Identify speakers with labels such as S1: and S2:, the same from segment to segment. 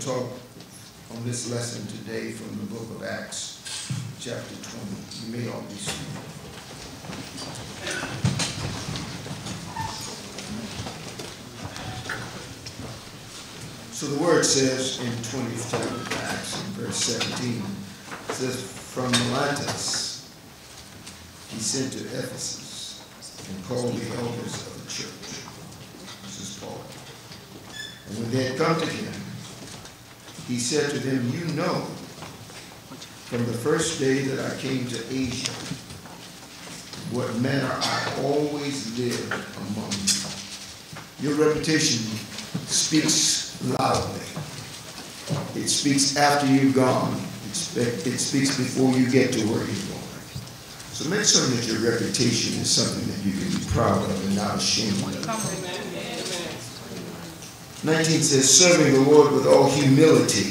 S1: talk on this lesson today from the book of Acts, chapter 20. You may all be seated. So the word says in 20th chapter Acts, in verse 17, it says, From Miletus he sent to Ephesus and called the elders of the church. This is Paul. And when they had come to him, he said to them, You know, from the first day that I came to Asia, what manner I always lived among you. Your reputation speaks loudly. It speaks after you've gone. It speaks before you get to where you're. So make certain that your reputation is something that you can be proud of and not ashamed of. 19 says, serving the Lord with all humility,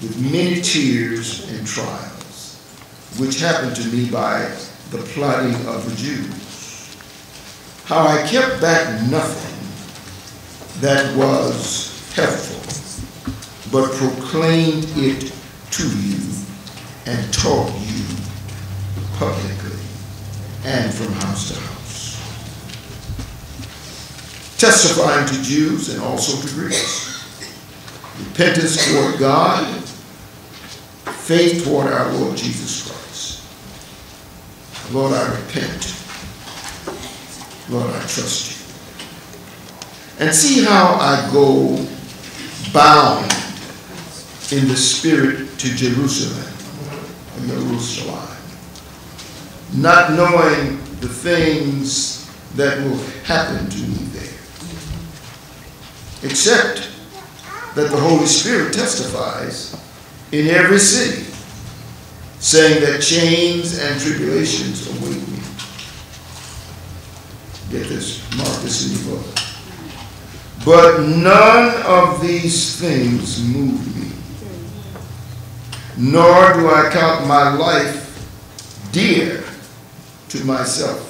S1: with many tears and trials, which happened to me by the plotting of the Jews. How I kept back nothing that was helpful, but proclaimed it to you and taught you publicly and from house to house, testifying to Jews and also to Greeks, repentance toward God, faith toward our Lord Jesus Christ. Lord, I repent. Lord, I trust you and see how I go bound in the spirit to Jerusalem, Jerusalem, not knowing the things that will happen to me except that the Holy Spirit testifies in every city, saying that chains and tribulations await me. Get this, mark this in your book. But none of these things move me, nor do I count my life dear to myself,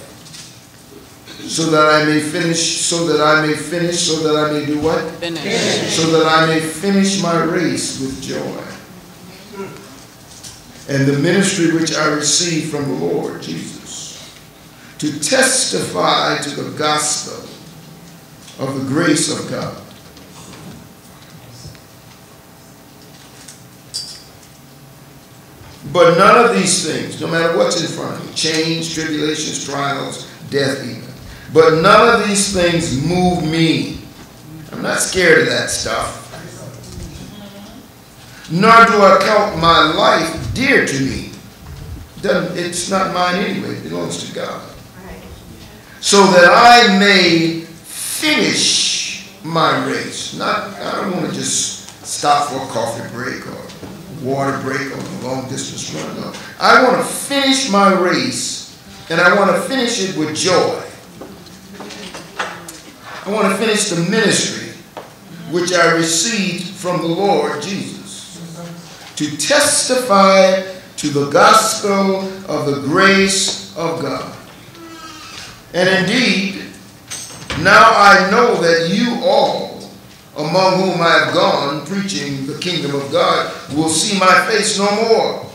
S1: so that I may finish, so that I may finish, so that I may do what?
S2: Finish.
S1: So that I may finish my race with joy. And the ministry which I received from the Lord Jesus, to testify to the gospel of the grace of God. But none of these things, no matter what's in front of you, change, tribulations, trials, death even, but none of these things move me. I'm not scared of that stuff. Nor do I count my life dear to me. It's not mine anyway, it belongs to God. So that I may finish my race. Not, I don't want to just stop for a coffee break or water break or a long distance run. No. I want to finish my race and I want to finish it with joy. I want to finish the ministry which I received from the Lord Jesus to testify to the gospel of the grace of God. And indeed, now I know that you all, among whom I have gone preaching the kingdom of God, will see my face no more.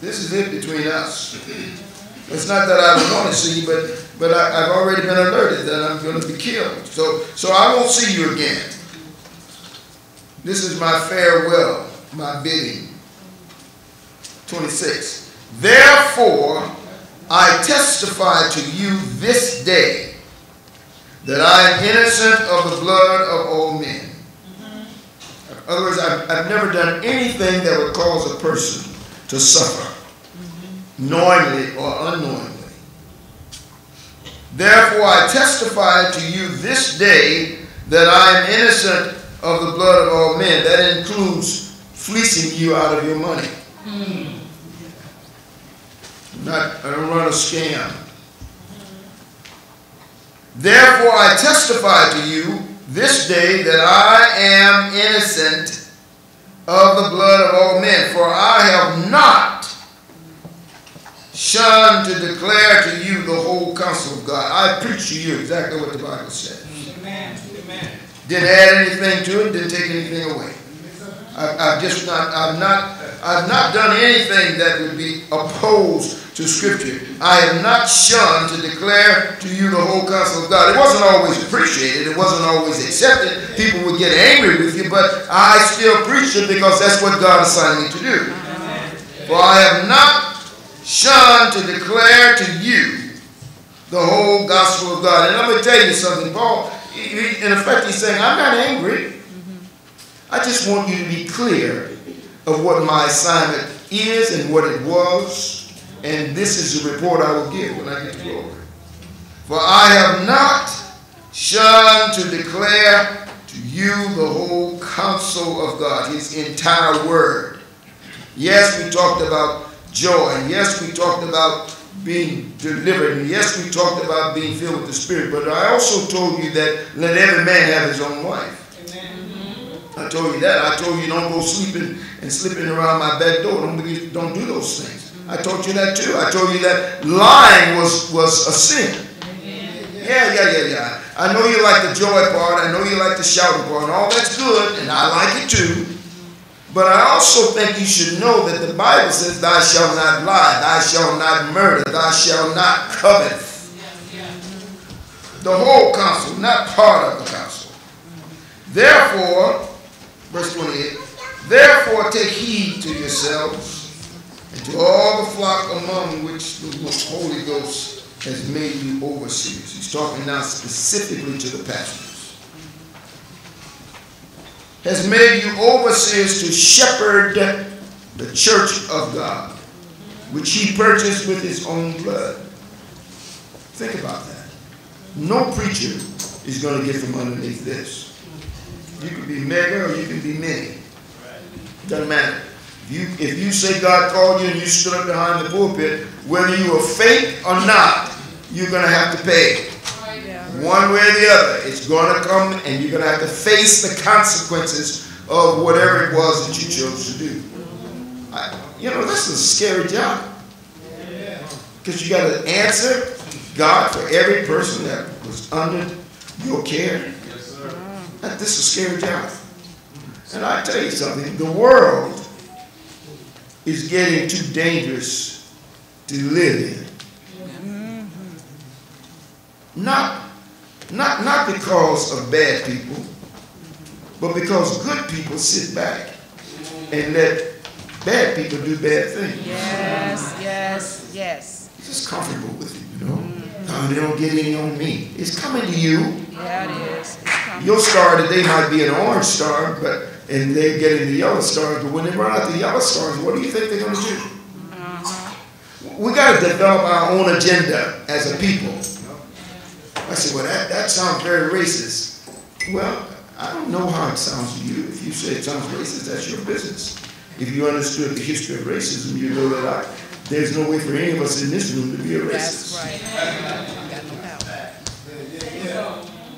S1: This is it between us. It's not that I don't want to see you, but, but I, have already been alerted that I'm going to be killed. So, so I won't see you again. This is my farewell, my bidding. 26. Therefore, I testify to you this day that I am innocent of the blood of all men. In other words, I've, I've never done anything that would cause a person to suffer, knowingly or unknowingly. Therefore, I testify to you this day that I am innocent of the blood of all men. That includes fleecing you out of your money. Mm. Not, I don't run a scam. Therefore, I testify to you this day that I am innocent of the blood of all men, for I have not shunned to declare to you the whole counsel of God. I preach to you exactly what the Bible says.
S2: Amen. Amen.
S1: Didn't add anything to it, didn't take anything away. I, I've just not, I've not, I've not done anything that would be opposed to Scripture. I have not shunned to declare to you the whole counsel of God. It wasn't always appreciated, it wasn't always accepted. People would get angry with you, but I still preach it because that's what God assigned me to do. For I have not shunned to declare to you the whole gospel of God. And I'm going to tell you something, Paul. In effect, he's saying, I'm not angry. I just want you to be clear of what my assignment is and what it was. And this is the report I will give when I get glory. For I have not shunned to declare to you the whole counsel of God, his entire word. Yes, we talked about joy. And yes, we talked about being delivered. And yes, we talked about being filled with the Spirit. But I also told you that let every man have his own wife. I told you that. I told you don't go sleeping and slipping around my back door. Don't, don't do those things. I told you that too. I told you that lying was, was a sin. Yeah, yeah, yeah, yeah. I know you like the joy part. I know you like the shouting part. And all that's good, and I like it too. But I also think you should know that the Bible says, Thou shalt not lie, thou shalt not murder, thou shalt not covet. The whole counsel, not part of the counsel. Therefore, Verse 28 Therefore take heed to yourselves and to all the flock among which the Holy Ghost has made you overseers. He's talking now specifically to the pastors. Has made you overseers to shepherd the church of God, which he purchased with his own blood. Think about that. No preacher is going to get from underneath this. You can be mega or you can be many. Doesn't matter. If you, if you say God called you and you stood up behind the pulpit, whether you are fake or not, you're going to have to pay. One way or the other. It's going to come and you're going to have to face the consequences of whatever it was that you chose to do. I, you know, this is a scary job. Because you got to answer God for every person that was under your care. This is a scary job. And I tell you something, the world is getting too dangerous to live in. Not, not, not because of bad people, but because good people sit back and let bad people do bad things.
S2: Yes, yes, yes.
S1: Just comfortable with it, you know. Mm-hmm. they don't get any on me. It's coming to you.
S2: Yeah, it is.
S1: Your star today might be an orange star, but and they're getting the yellow stars. But when they run out the yellow stars, what do you think they're going to do? Uh-huh. We got to develop our own agenda as a people. I said, well, that, that sounds very racist. Well, I don't know how it sounds to you. If you say it sounds racist, that's your business. If you understood the history of racism, you know that I, there's no way for any of us in this room to be a racist.
S2: That's right.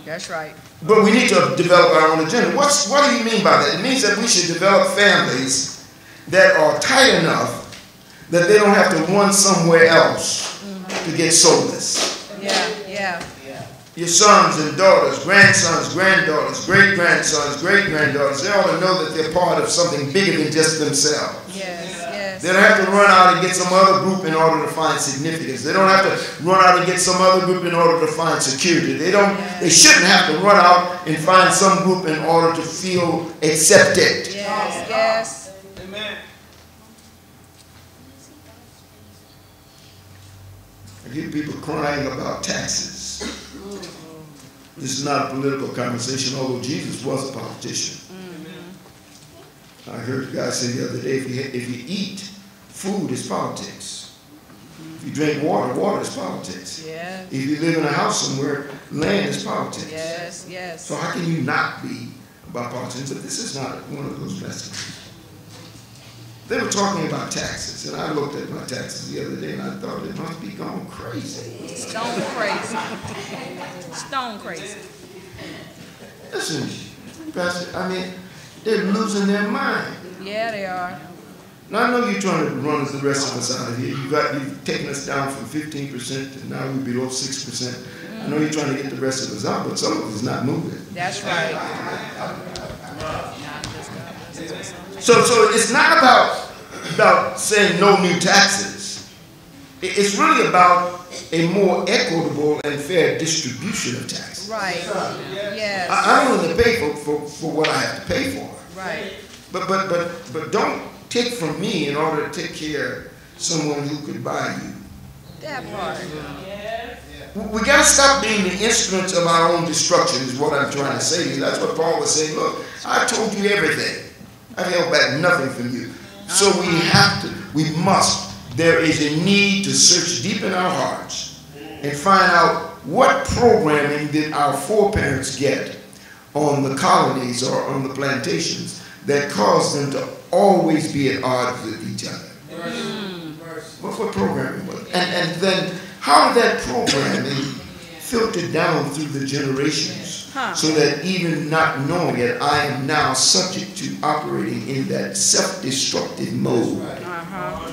S2: That's right.
S1: But we need to develop our own agenda. What's, what do you mean by that? It means that we should develop families that are tight enough that they don't have to run somewhere else to get soulless.
S2: Yeah, yeah.
S1: Your sons and daughters, grandsons, granddaughters, great grandsons, great granddaughters, they ought to know that they're part of something bigger than just themselves.
S2: Yes, yes.
S1: They don't have to run out and get some other group in order to find significance. They don't have to run out and get some other group in order to find security. They don't yes. they shouldn't have to run out and find some group in order to feel accepted.
S2: Yes, yes. Amen.
S1: I hear people crying about taxes. This is not a political conversation, although Jesus was a politician. Mm-hmm. I heard a guy say the other day, if you, if you eat, food is politics. If you drink water, water is politics.
S2: Yes.
S1: If you live in a house somewhere, land is politics.
S2: Yes, yes.
S1: So how can you not be about politics? But this is not one of those messages. They were talking about taxes, and I looked at my taxes the other day and I thought it must be gone crazy.
S2: Stone crazy. Stone crazy.
S1: Listen, Pastor, I mean, they're losing their mind.
S2: Yeah, they are.
S1: Now I know you're trying to run the rest of us out of here. You got you've taken us down from 15% to now we're below 6%. Mm-hmm. I know you're trying to get the rest of us out, but some of us is not moving.
S2: That's right.
S1: So, so it's not about, about saying no new taxes. It's really about a more equitable and fair distribution of taxes.
S2: Right. Yes.
S1: I, I'm willing to pay for, for, for what I have to pay for.
S2: Right.
S1: But, but, but, but don't take from me in order to take care of someone who could buy you.
S2: That part.
S1: We we gotta stop being the instruments of our own destruction is what I'm trying to say to you. That's what Paul was saying. Look, I told you everything. I've held back nothing from you. So we have to, we must. There is a need to search deep in our hearts and find out what programming did our foreparents get on the colonies or on the plantations that caused them to always be at odds with each other. What, what programming was it? And, and then how did that programming filter down through the generations
S2: Huh.
S1: so that even not knowing it, I am now subject to operating in that self-destructive mode?
S2: Uh-huh.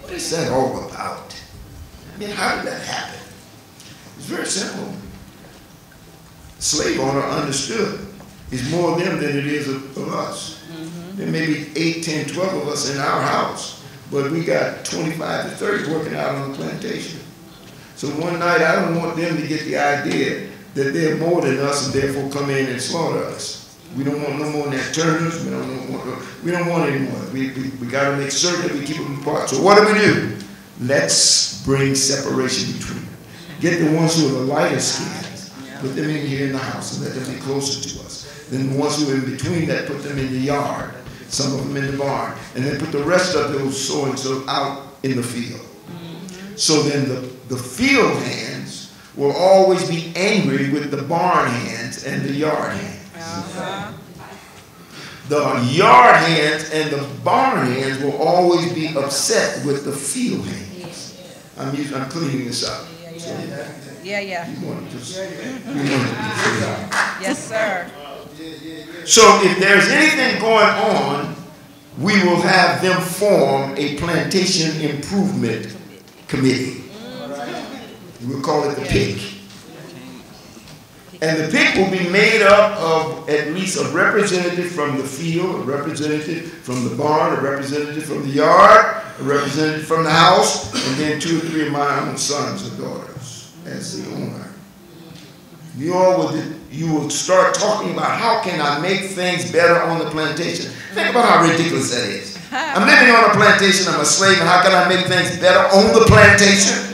S1: What is that all about? I mean, how did that happen? It's very simple. Slave owner understood. It's more of them than it is of, of us. There may be 8, 10, 12 of us in our house, but we got 25 to 30 working out on the plantation. So one night, I don't want them to get the idea that they're more than us and therefore come in and slaughter us. We don't want no more Turners. We don't want. Uh, we don't want any more. We, we, we got to make certain that we keep them apart. So what do we do? Let's bring separation between them. Get the ones who are the lighter skins, put them in here in the house and let them be closer to us. Then the ones who are in between that, put them in the yard. Some of them in the barn, and then put the rest of those so and so out in the field. So then the, the field hands will always be angry with the barn hands and the yard hands.
S2: Uh-huh.
S1: The yard hands and the barn hands will always be upset with the field hands. I'm using, I'm cleaning this up. So
S2: Yeah, yeah.
S1: you want to just, you want to be clear.
S2: Yes, sir.
S1: So if there's anything going on, we will have them form a plantation improvement committee. We'll call it the PIC. And the pick will be made up of at least a representative from the field, a representative from the barn, a representative from the yard, a representative from the house, and then two or three of my own sons or daughters as the owner. You all will, you will start talking about how can I make things better on the plantation. Think about how ridiculous that is. I'm living on a plantation, I'm a slave, and how can I make things better on the plantation?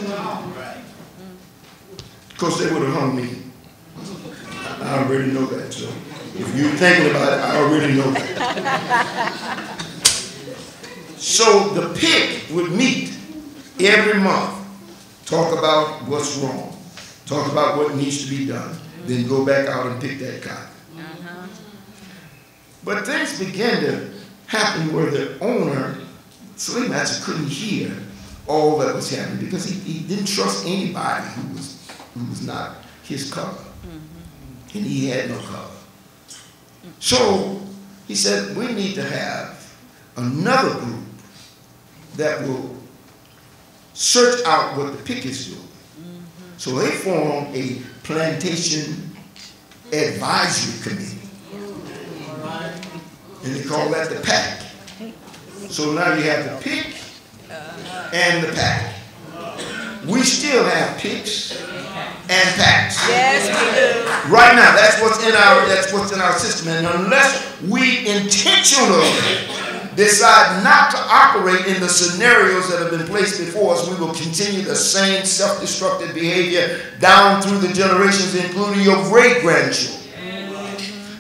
S1: Of course, they would have hung me. I already know that, so if you're thinking about it, I already know that. So the PIC would meet every month, talk about what's wrong, talk about what needs to be done, then go back out and pick that cotton. Uh-huh. But things began to happen where the owner, slave master, couldn't hear all that was happening because he, he didn't trust anybody who was who was not his color, mm-hmm. and he had no color. Mm. So he said, we need to have another group that will search out what the pick is doing. Mm-hmm. So they formed a plantation advisory committee. And they call that the pack. So now you have the pick uh-huh. and the pack. We still have picks and packs.
S2: Yes, we do.
S1: Right now, that's what's in our that's what's in our system. And unless we intentionally decide not to operate in the scenarios that have been placed before us, we will continue the same self-destructive behavior down through the generations, including your great grandchildren.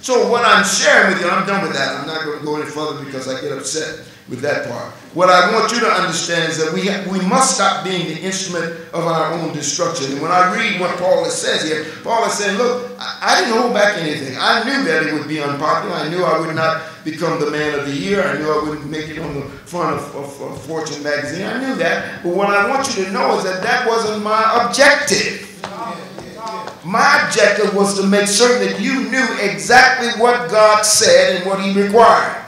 S1: So what I'm sharing with you, I'm done with that. I'm not going to go any further because I get upset with that part. What I want you to understand is that we we must stop being the instrument of our own destruction. And when I read what Paul says here, Paul is saying, look, I, I didn't hold back anything. I knew that it would be unpopular. I knew I would not become the man of the year. I knew I wouldn't make it on the front of, of, of Fortune magazine. I knew that. But what I want you to know is that that wasn't my objective. My objective was to make certain that you knew exactly what God said and what He required.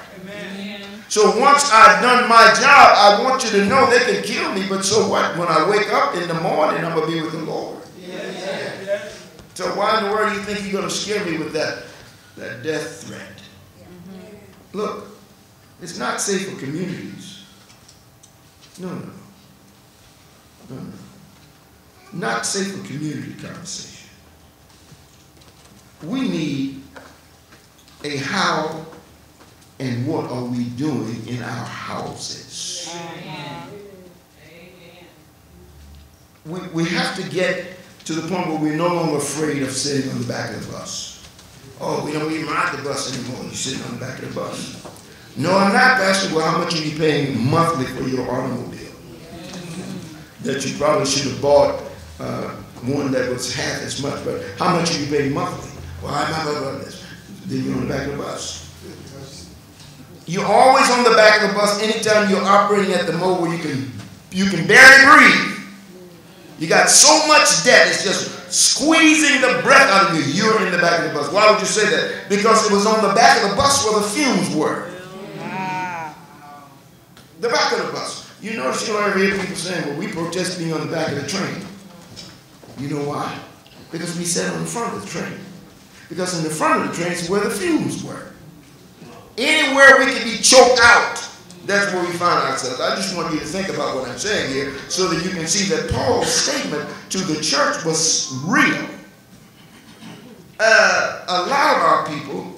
S1: So once I've done my job, I want you to know they can kill me, but so what? When I wake up in the morning, I'm going to be with the Lord. So why in the world do you think you're going to scare me with that, that death threat? Look, it's not safe for communities. No, no. No, no. Not safe for community conversation. We need a how and what are we doing in our houses. We, we have to get to the point where we're no longer afraid of sitting on the back of the bus. Oh, we don't even ride the bus anymore. You're sitting on the back of the bus. No, I'm not, Pastor. Well, how much are you paying monthly for your automobile? That you probably should have bought uh, one that was half as much, but how much are you paying monthly? Well, I'm not about this. Then you're on the back of the bus. You're always on the back of the bus anytime you're operating at the mode where you can you can barely breathe. You got so much debt, it's just squeezing the breath out of you. You're in the back of the bus. Why would you say that? Because it was on the back of the bus where the fumes were. The back of the bus. You notice you don't ever hear people saying, well, we protest being on the back of the train. You know why? Because we sat on the front of the train. Because in the front of the train is where the fumes were. Anywhere we can be choked out, that's where we find ourselves. I just want you to think about what I'm saying here so that you can see that Paul's statement to the church was real. Uh, a lot of our people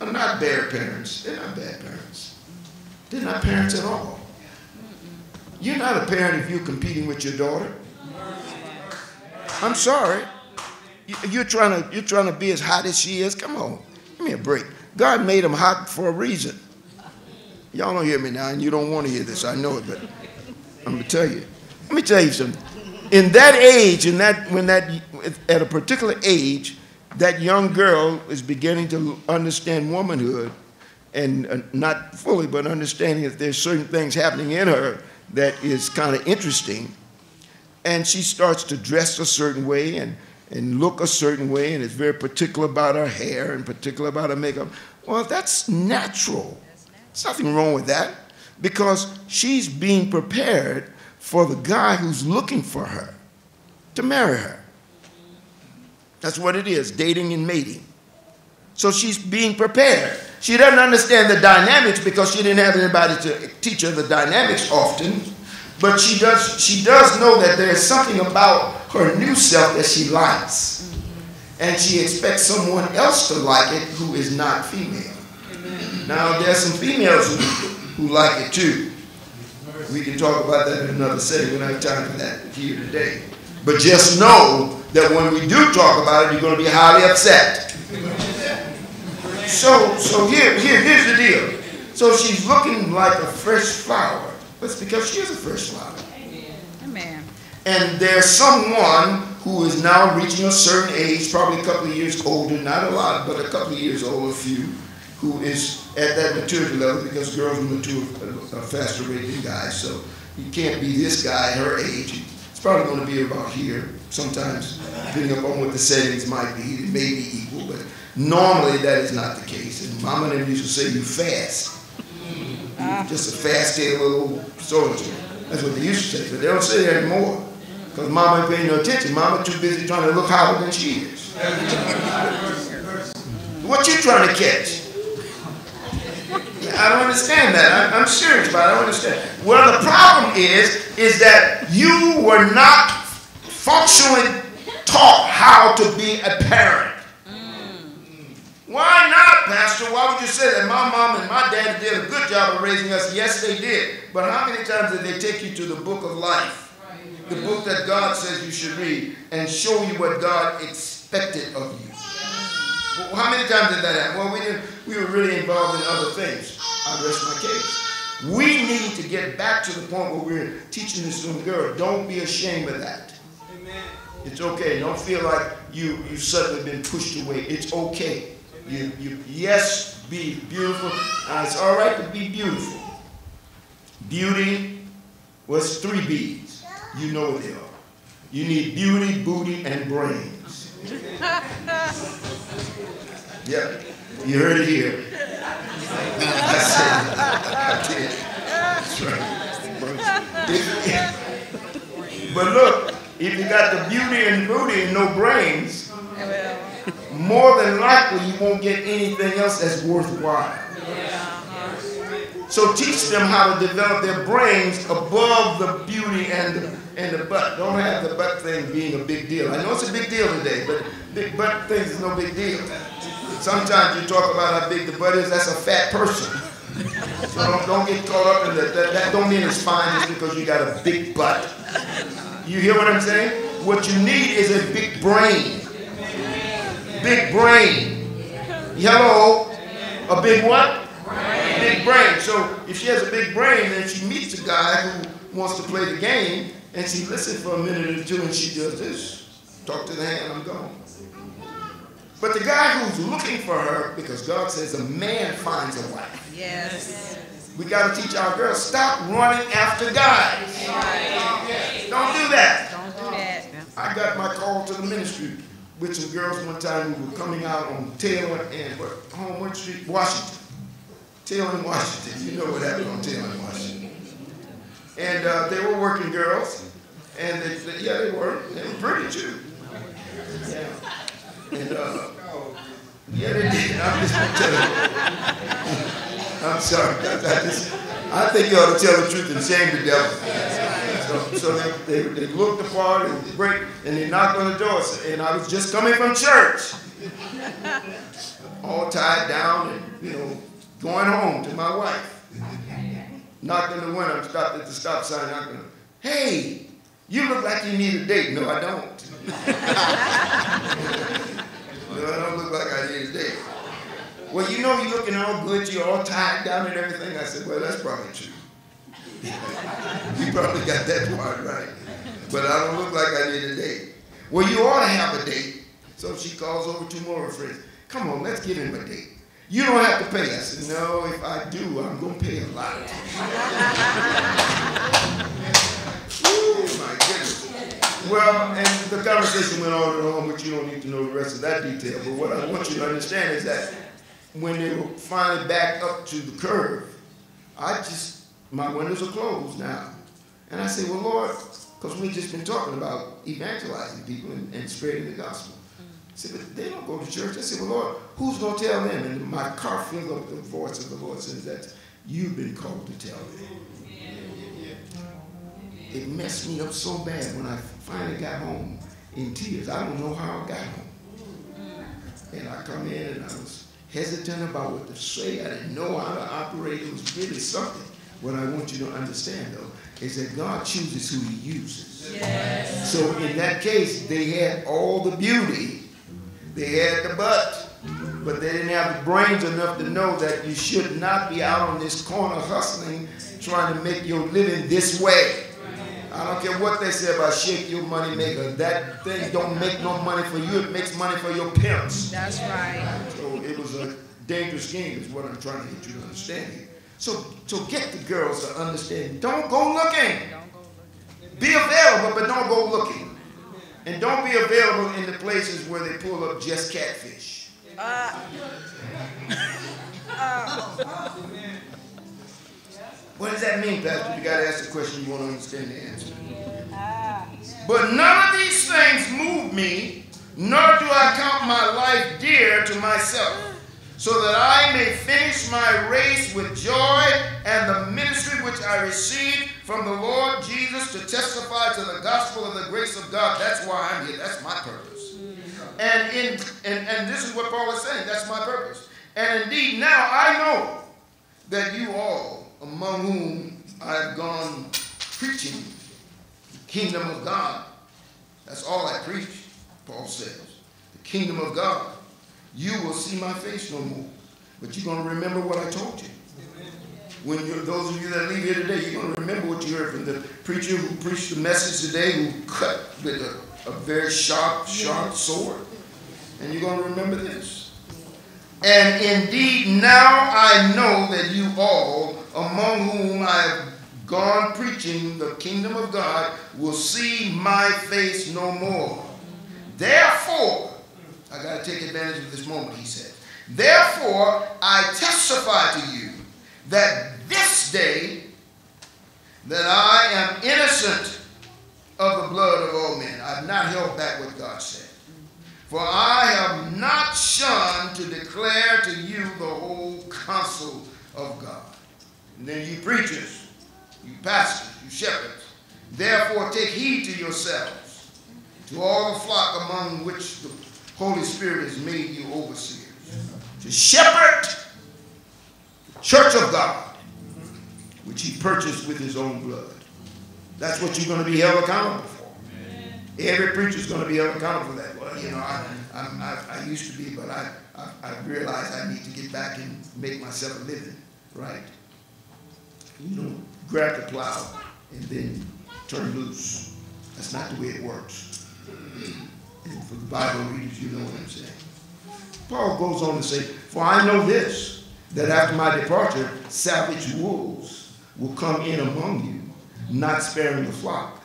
S1: are not bad parents. They're not bad parents. They're not parents at all. You're not a parent if you're competing with your daughter. I'm sorry. You- You're trying to you're trying to be as hot as she is. Come on, give me a break. God made them hot for a reason. Y'all don't hear me now, and you don't want to hear this. I know it, but I'm gonna tell you. Let me tell you something. In that age, in that when that at a particular age, that young girl is beginning to understand womanhood, and uh, not fully, but understanding that there's certain things happening in her that is kind of interesting, and she starts to dress a certain way and and look a certain way, and is very particular about her hair and particular about her makeup. Well, that's natural. There's nothing wrong with that because she's being prepared for the guy who's looking for her to marry her. That's what it is dating and mating. So she's being prepared. She doesn't understand the dynamics because she didn't have anybody to teach her the dynamics often. But she does, she does know that there's something about her new self that she likes. Mm-hmm. And she expects someone else to like it who is not female. Now, there's some females who, who like it too. We can talk about that in another setting. We don't have time for that here today. But just know that when we do talk about it, you're going to be highly upset. So, so here, here, here's the deal. So she's looking like a fresh flower. That's because she is a fresh flower.
S2: amen.
S1: And there's someone who is now reaching a certain age, probably a couple of years older, not a lot, but a couple of years older, a few, who is at that maturity level because girls mature at a faster rate than guys. So you can't be this guy her age. It's probably going to be about here. Sometimes, depending upon what the settings might be, it may be equal, but normally that is not the case. And Mama and them used to say you fast. Ah. Just a fast-headed little so-and-so. That's what they used to say, but they don't say that anymore. Because mama ain't paying no attention. Mama too busy trying to look hotter than she is. what you trying to catch? I don't understand that. I'm, I'm serious about it. I don't understand. Well, the problem is, is that you were not functionally taught how to be a parent. Mm. Why not, Pastor? Why would you say that? My mom and my dad did a good job of raising us. Yes, they did. But how many times did they take you to the book of life? The book that God says you should read and show you what God expected of you. Well, how many times did that happen? Well, we didn't. We were really involved in other things. I rest my case. We need to get back to the point where we're teaching this little girl. Don't be ashamed of that. Amen. It's okay. Don't feel like you you suddenly been pushed away. It's okay. You you yes, be beautiful. Uh, it's all right to be beautiful. Beauty was three B's. You know what they are. You need beauty, booty, and brains. Yep. You heard it here. It. That's right. But look, if you got the beauty and booty and no brains, more than likely you won't get anything else that's worthwhile. So teach them how to develop their brains above the beauty and the, and the butt. Don't have the butt thing being a big deal. I know it's a big deal today, but big butt things is no big deal. Sometimes you talk about how big the butt is, that's a fat person. So don't, don't get caught up in that. That, that don't mean it's fine just because you got a big butt. You hear what I'm saying? What you need is a big brain. Big brain. Hello? A big what? Big brain. So if she has a big brain, then she meets a guy who wants to play the game, and she listens for a minute or two, and she does this. Talk to the hand, I'm gone. But the guy who's looking for her, because God says a man finds a wife.
S2: Yes.
S1: We got to teach our girls stop running after guys. Don't do that.
S2: Don't do that.
S1: I got my call to the ministry with some girls one time We were coming out on Taylor and Homewood Street, Washington. Taylor and Washington. You know what happened on Taylor and Washington. And uh, they were working girls, and they, they, yeah, they were. They were pretty too. Yeah. And uh, yeah, they did. I'm just gonna tell you. I'm sorry. I, just, I think you ought to tell the truth and shame the devil. So, so they, they, they, looked the part and break, and they knocked on the door. And I was just coming from church, all tied down, and you know, going home to my wife. Knocked on the window, stopped at the stop sign, I knocking. Hey, you look like you need a date. No, I don't. no, I don't look like I need a date. Well, you know you're looking all good, you're all tied down and everything. I said, well, that's probably true. you probably got that part right. But I don't look like I did a date. Well, you ought to have a date. So she calls over two more friends. Come on, let's give him a date. You don't have to pay. I said, no, if I do, I'm going to pay a lot. Ooh, my goodness. Well, and the conversation went on and on, but you don't need to know the rest of that detail. But what I want you to understand is that when they were finally back up to the curve, I just, my windows are closed now. And I say, well, Lord, because we've just been talking about evangelizing people and, and spreading the gospel. Mm. I said, but they don't go to church. I said, well, Lord, who's going to tell them? And my car filled up with the voice of the Lord says that you've been called to tell them. It messed me up so bad when I finally got home in tears. I don't know how I got home. Mm. And I come in and I was hesitant about what to say. I didn't know how to operate. It was really something. What I want you to understand, though, is that God chooses who He uses. Yes. So in that case, they had all the beauty, they had the butt, but they didn't have the brains enough to know that you should not be out on this corner hustling, trying to make your living this way. I don't care what they say about shake your money maker. That thing don't make no money for you. It makes money for your parents.
S2: That's right.
S1: So it was a dangerous game is what I'm trying to get you to understand here. So, so get the girls to understand. Don't go looking.
S2: Don't go looking.
S1: Be available, but don't go looking. And don't be available in the places where they pull up just catfish.
S2: Uh,
S1: What does that mean, Pastor? You got to ask the question you want to understand the answer. But none of these things move me, nor do I count my life dear to myself, so that I may finish my race with joy and the ministry which I received from the Lord Jesus to testify to the gospel of the grace of God. That's why I'm here. That's my purpose. And in and, and this is what Paul is saying. That's my purpose. And indeed, now I know that you all, among whom I have gone preaching the kingdom of God. That's all I preach, Paul says. The kingdom of God. You will see my face no more. But you're going to remember what I told you. When you're, those of you that leave here today, you're going to remember what you heard from the preacher who preached the message today, who cut with a, a very sharp, sharp sword. And you're going to remember this. And indeed, now I know that you all, among whom I have gone preaching the kingdom of God, will see my face no more. Therefore, I got to take advantage of this moment, he said. Therefore, I testify to you that this day that I am innocent of the blood of all men. I have not held back what God said. For I have not shunned to declare to you the whole counsel of God. And then you preachers, you pastors, you shepherds, therefore take heed to yourselves, to all the flock among which the Holy Spirit has made you overseers, to shepherd the church of God, which he purchased with his own blood. That's what you're going to be held accountable for. Every preacher's going to be held accountable for that. Well, you know, I, I'm, I, I used to be, but I, I, I realized I need to get back and make myself a living, right? You don't grab the plow and then turn loose. That's not the way it works. For the Bible readers, you know what I'm saying. Paul goes on to say, For I know this, that after my departure, savage wolves will come in among you, not sparing the flock.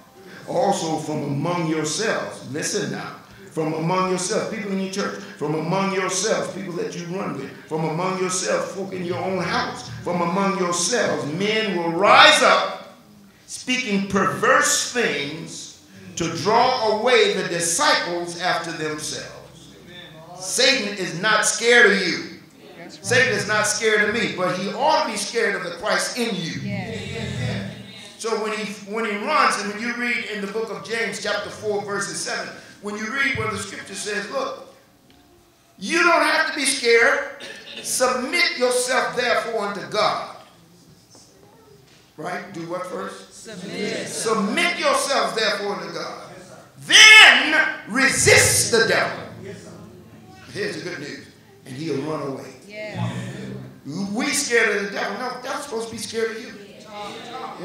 S1: Also from among yourselves, listen now, from among yourselves, people in your church, from among yourselves, people that you run with, from among yourselves, folk in your own house, from among yourselves, men will rise up speaking perverse things to draw away the disciples after themselves. Satan is not scared of you. Satan is not scared of me, but he ought to be scared of the Christ in you.
S2: Yes.
S1: So when he when he runs, and when you read in the book of James, chapter 4, verses 7, when you read where the scripture says, look, you don't have to be scared. Submit yourself therefore unto God. Right? Do what first?
S2: Submit.
S1: Submit yourselves therefore to God. Then resist the devil. Here's the good news. And he'll run away. We scared of the devil. No, the devil's supposed to be scared of you.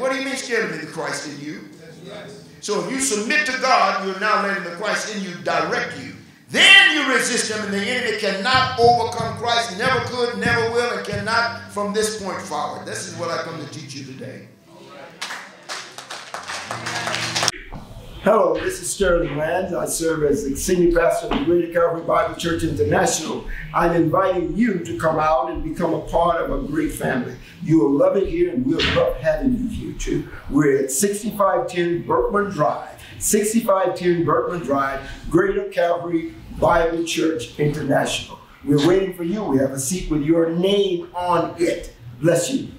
S1: What do you mean scared of me? The Christ in you. So if you submit to God, you're now letting the Christ in you direct you. Then you resist him, and the enemy cannot overcome Christ, never could, never will, and cannot from this point forward. This is what I come to teach you today.
S3: Hello, this is Sterling Lands. I serve as the senior pastor of the Greater Calvary Bible Church International. I'm inviting you to come out and become a part of a great family. You will love it here, and we'll love having you here too. We're at 6510 Berkman Drive, 6510 Berkman Drive, Greater Calvary Bible Church International. We're waiting for you. We have a seat with your name on it. Bless you.